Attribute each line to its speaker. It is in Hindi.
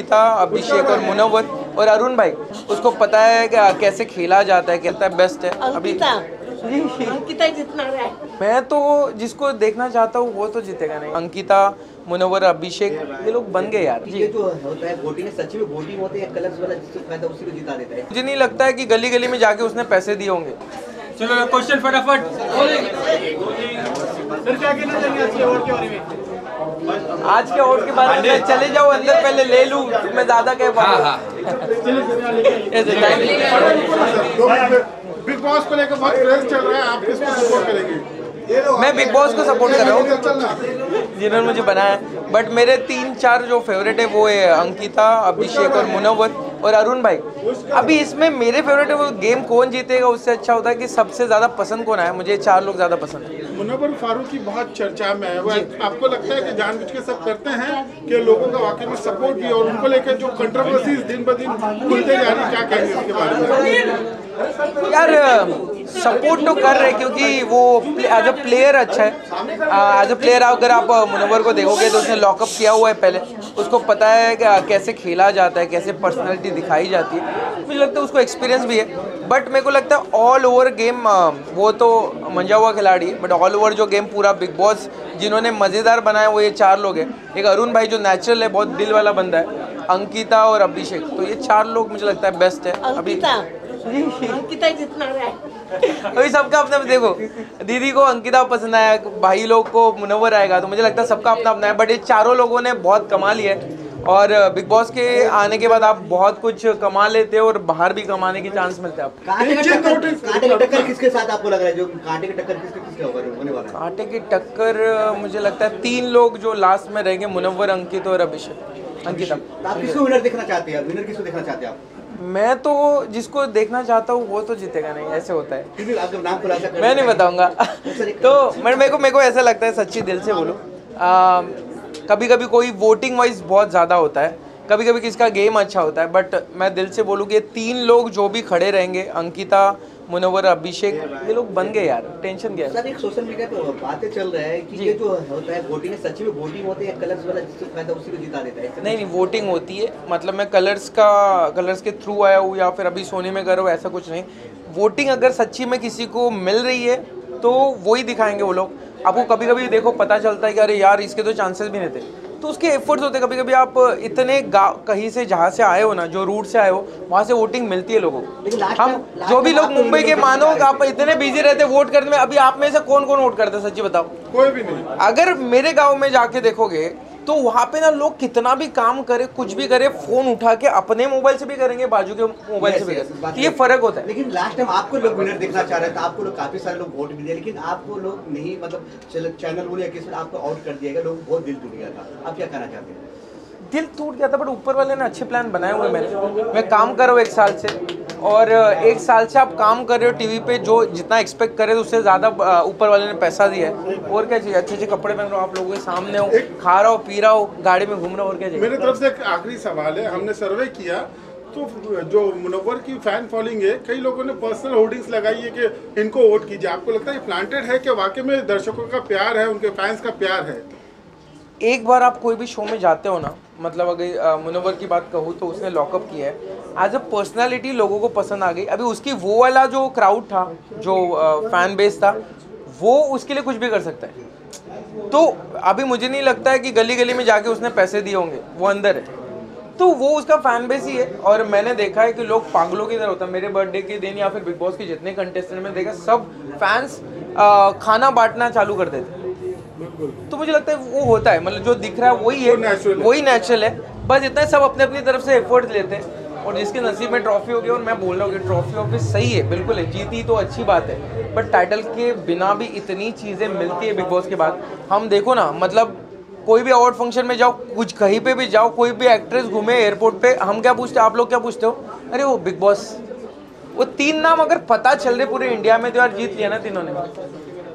Speaker 1: अंकिता अभिषेक और मुनव्वर और अरुण भाई उसको पता है कि कैसे खेला जाता है कहता है बेस्ट है। अभी
Speaker 2: अंकिता। अंकिता जितना रहा है।
Speaker 1: मैं तो जिसको देखना चाहता हूँ वो तो जीतेगा नहीं। अंकिता मुनव्वर अभिषेक ये लोग बन गए यार।
Speaker 3: ये जो होता है वोटिंग है सच में वोटिंग होते हैं कलर्स वाला जिसको फ़ायदा उसी को जिता देता है।
Speaker 1: मुझे नहीं लगता है कि गली गली में जाके उसने पैसे दिए होंगे।
Speaker 4: चलो क्वेश्चन फटाफट।
Speaker 1: आज के वोट के बाद मैं चले जाओ अंदर पहले ले लूँ तो मैं दादा कह पाऊँ
Speaker 5: बिग बॉस को लेकर बहुत क्रेज चल रहा है आप किसको सपोर्ट करेंगे?
Speaker 1: मैं बिग बॉस को सपोर्ट कर रहा हूँ। जिन्होंने मुझे बनाया बट मेरे तीन चार जो फेवरेट है वो है अंकिता अभिषेक और मुनव्वर और अरुण भाई। अभी इसमें मेरे फेवरेट है वो गेम कौन जीतेगा उससे अच्छा होता है कि सबसे ज़्यादा पसंद कौन आया? मुझे चार लोग ज़्यादा पसंद है।
Speaker 5: मुनव्वर फारूक की बहुत चर्चा में है। वो आपको लगता है कि जानबूझ के सब करते हैं कि लोगों का वाकई में सपोर्ट भी और उनको लेकर जो कंट्रोवर्सीज दिन ब दिन खुलते जा रही है, क्या कहेंगे इसके बारे में?
Speaker 1: यार सपोर्ट तो कर रहे क्योंकि वो एज अ प्लेयर अच्छा है। एज अ प्लेयर अगर आप मुनवर को देखोगे तो उसने लॉकअप किया हुआ है पहले। उसको पता है कि कैसे खेला जाता है, कैसे पर्सनैलिटी दिखाई जाती है। मुझे लगता है उसको एक्सपीरियंस भी है। बट मेरे को लगता है ऑल ओवर गेम वो तो मंजा हुआ खिलाड़ी बट ऑल ओवर जो गेम पूरा बिग बॉस जिन्होंने मज़ेदार बनाया, वो ये चार लोग हैं। एक अरुण भाई जो नेचुरल है, बहुत दिल वाला बंदा है। अंकिता और अभिषेक। तो ये चार लोग मुझे लगता है बेस्ट है। अभी
Speaker 2: अंकिता। अंकिता जितना
Speaker 1: अभी सबका अपना देखो दीदी को अंकिता पसंद आया भाई लोग को मुनव्वर आएगा तो मुझे लगता है सबका अपना अपना है। बट ये चारों लोगों ने बहुत कमा लिया है। और बिग बॉस के आने के बाद आप बहुत कुछ कमा लेते हो और बाहर भी कमाने की चांस मिलते हैं आपको।
Speaker 3: कांटे का टक्कर कांटे की टक्कर किसके साथ आपको लग रहा है? जो कांटे की टक्कर किसके किसके होने वाला है?
Speaker 1: कांटे की टक्कर मुझे लगता है तीन लोग जो लास्ट में रहेंगे मुनव्वर अंकित और अभिषेक। अंकिता।
Speaker 3: तो आप किसको विनर देखना चाहते हैं? विनर किसको देखना चाहते हैं आप?
Speaker 1: मैं तो जिसको देखना चाहता हूँ वो तो जीतेगा नहीं ऐसे होता है। मैं नहीं बताऊँगा। तो मैं मेरे को मेरे को ऐसा लगता है सच्ची दिल से बोलो कभी कभी कोई वोटिंग वाइज बहुत ज़्यादा होता है कभी कभी किसका गेम अच्छा होता है बट मैं दिल से बोलूँ कि तीन लोग जो भी खड़े रहेंगे अंकिता मुनव्वर अभिषेक ये लोग बन गए यार टेंशन है
Speaker 3: सर एक सोशल मीडिया पे बातें चल रहा है कि ये जो होता है वोटिंग है सच में वोटिंग होते हैं कलर्स वाला जिसको फ़ायदा उसी को जिता देता है?
Speaker 1: नहीं नहीं वोटिंग होती है। मतलब मैं कलर्स का कलर्स के थ्रू आया हूँ या फिर अभी सोने में कर हूँ ऐसा कुछ नहीं। वोटिंग अगर सच्ची में किसी को मिल रही है तो वही दिखाएँगे वो लोग। आपको कभी कभी देखो पता चलता है कि अरे यार इसके तो चांसेस भी नहीं थे। तो उसके एफर्ट्स होते हैं। कभी कभी आप इतने गाँव कहीं से जहाँ से आए हो ना जो रूट से आए हो वहाँ से वोटिंग मिलती है लोगों को। हम जो भी लोग
Speaker 3: तो
Speaker 1: मुंबई के मानो आप इतने बिज़ी रहते वोट करने में अभी आप में से कौन कौन वोट करते हैं? सच्ची बताओ।
Speaker 5: कोई भी नहीं।
Speaker 1: अगर मेरे गाँव में जाके देखोगे तो वहाँ पे ना लोग कितना भी काम करे कुछ भी करे फ़ोन उठा के अपने मोबाइल से भी करेंगे बाजू के मोबाइल से भी करेंगे। ये फ़र्क होता है।
Speaker 3: लेकिन लास्ट टाइम आपको लोग विनर देखना चाह रहे थे आपको लोग काफ़ी सारे लोग वोट भी दिए लेकिन आपको लोग नहीं मतलब चलो चैनल बोले किसी आपको आउट कर दिया गया लोग बहुत दिल टूट गया था। आप क्या कहना चाहते हैं?
Speaker 1: दिल टूट गया था बट ऊपर वाले ने अच्छे प्लान बनाए हुए मैंने मैं काम कर रहा हूँ एक साल से। और एक साल से आप काम कर रहे हो टीवी पे जो जितना एक्सपेक्ट करे उससे ज़्यादा ऊपर वाले ने पैसा दिया है। और क्या चाहिए? अच्छे अच्छे कपड़े पहन रहे हो आप लोगों के सामने हो खा रहा हो पी रहा हो गाड़ी में घूम रहा हो और क्या चाहिए?
Speaker 5: मेरी तरफ़ से एक आखिरी सवाल है हमने सर्वे किया तो जो मुनव्वर की फ़ैन फॉलोइंग है कई लोगों ने पर्सनल होर्डिंग्स लगाई है कि इनको वोट कीजिए। आपको लगता है प्लांटेड है कि वाकई में दर्शकों का प्यार है उनके फैंस का प्यार है?
Speaker 1: एक बार आप कोई भी शो में जाते हो ना मतलब अगर मुनव्वर की बात कहूँ तो उसने लॉकअप किया है। एज अ पर्सनैलिटी लोगों को पसंद आ गई। अभी उसकी वो वाला जो क्राउड था, जो फ़ैन बेस था, वो उसके लिए कुछ भी कर सकता है। तो अभी मुझे नहीं लगता है कि गली गली में जाके उसने पैसे दिए होंगे। वो अंदर है। तो वो उसका फ़ैन बेस ही है। और मैंने देखा है कि लोग पागलों की तरह होता है। मेरे बर्थडे के दिन या फिर बिग बॉस के जितने कंटेस्टेंट में देखा, सब फैंस खाना बांटना चालू कर देते तो मुझे लगता है वो होता है मतलब जो दिख रहा है वही
Speaker 5: है।
Speaker 1: वही नेचुरल है। बस इतना सब अपने अपनी तरफ़ से एफर्ट लेते हैं। और जिसके नसीब में ट्रॉफी होगी और मैं बोल रहा हूँ कि ट्रॉफी ऑफ़िस सही है बिल्कुल है। जीती तो अच्छी बात है बट टाइटल के बिना भी इतनी चीज़ें मिलती है बिग बॉस के बाद। हम देखो ना मतलब कोई भी अवार्ड फ़ंक्शन में जाओ कुछ कहीं पे भी जाओ कोई भी एक्ट्रेस घूमे एयरपोर्ट पे हम क्या पूछते आप लोग क्या पूछते हो? अरे वो बिग बॉस वो तीन नाम अगर पता चल रहे पूरे इंडिया में तो यार जीत लिया ना तीनों ने।